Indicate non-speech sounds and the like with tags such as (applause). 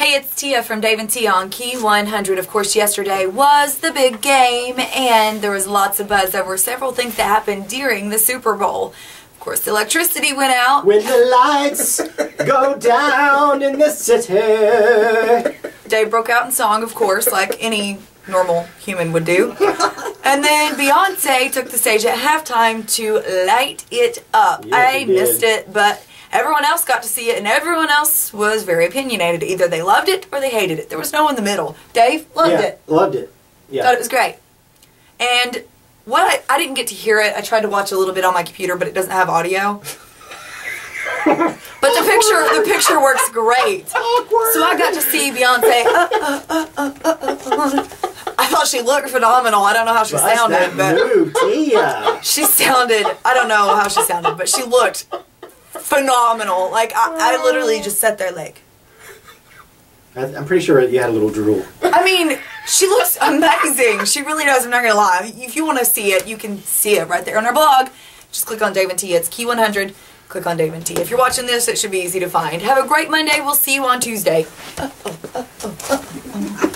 Hey, it's Tia from Dave and Tia on KEE 100. Of course, yesterday was the big game, and there was lots of buzz over several things that happened during the Super Bowl. Of course, the electricity went out. When the lights go down in the city. Dave broke out in song, of course, like any normal human would do. And then Beyonce took the stage at halftime to light it up. Yeah, I missed it, but everyone else got to see it, and everyone else was very opinionated. Either they loved it or they hated it. There was no in the middle. Dave loved yeah, it. loved it. Yeah. Thought it was great. And what I, I didn't get to hear it. I tried to watch a little bit on my computer, but it doesn't have audio. (laughs) but the picture the picture works great. (laughs) Awkward. So I got to see Beyonce. uh, uh, uh, uh, uh, uh. I thought she looked phenomenal. I don't know how she sounded, but move, (laughs) she sounded. I don't know how she sounded, but she looked phenomenal. Like I, I literally oh. just sat there like. I- I'm pretty sure you had a little drool. I mean, she looks amazing. She really does. I'm not gonna lie. If you want to see it, you can see it right there on our blog. Just click on Dave and T. It's KEE 100. Click on Dave and T. If you're watching this, it should be easy to find. Have a great Monday. We'll see you on Tuesday. (laughs)